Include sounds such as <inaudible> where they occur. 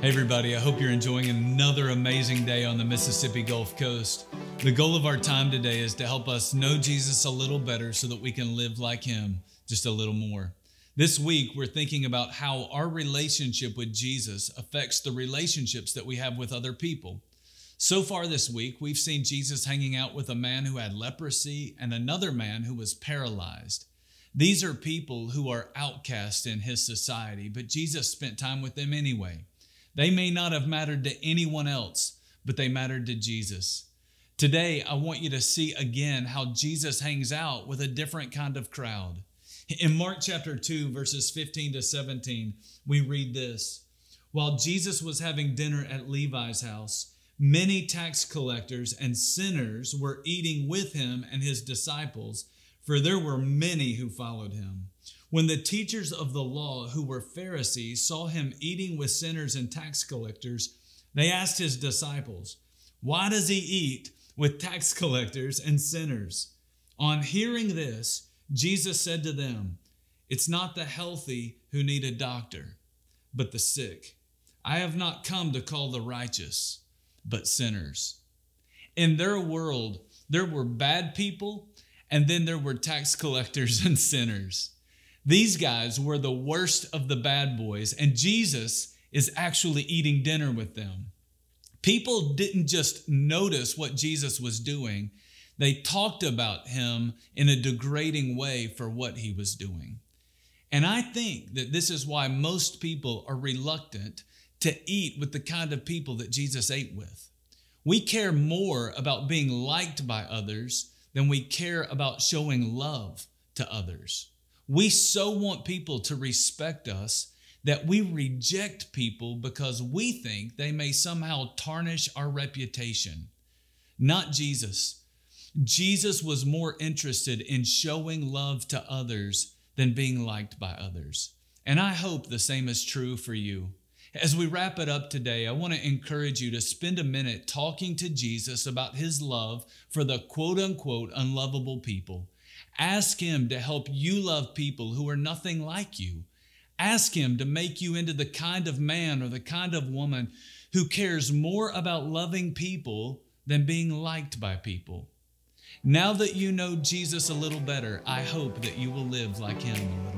Hey, everybody, I hope you're enjoying another amazing day on the Mississippi Gulf Coast. The goal of our time today is to help us know Jesus a little better so that we can live like Him just a little more. This week, we're thinking about how our relationship with Jesus affects the relationships that we have with other people. So far this week, we've seen Jesus hanging out with a man who had leprosy and another man who was paralyzed. These are people who are outcast in his society, but Jesus spent time with them anyway. They may not have mattered to anyone else, but they mattered to Jesus. Today, I want you to see again how Jesus hangs out with a different kind of crowd. In Mark chapter 2, verses 15 to 17, we read this While Jesus was having dinner at Levi's house, many tax collectors and sinners were eating with him and his disciples, for there were many who followed him. When the teachers of the law, who were Pharisees, saw him eating with sinners and tax collectors, they asked his disciples, Why does he eat with tax <laughs> collectors and sinners? On hearing this, Jesus said to them, It's not the healthy who need a doctor, but the sick. I have not come to call the righteous, but sinners. In their world, there were bad people, and then there were tax <laughs> collectors and sinners. These guys were the worst of the bad boys, and Jesus is actually eating dinner with them. People didn't just notice what Jesus was doing, they talked about him in a degrading way for what he was doing. And I think that this is why most people are reluctant to eat with the kind of people that Jesus ate with. We care more about being liked by others than we care about showing love to others. We so want people to respect us that we reject people because we think they may somehow tarnish our reputation. Not Jesus. Jesus was more interested in showing love to others than being liked by others. And I hope the same is true for you. As we wrap it up today, I want to encourage you to spend a minute talking to Jesus about his love for the quote unquote unlovable people. Ask Him to help you love people who are nothing like you. Ask Him to make you into the kind of man or the kind of woman who cares more about loving people than being liked by people. Now that you know Jesus a little better, I hope that you will live like Him.